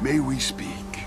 May we speak?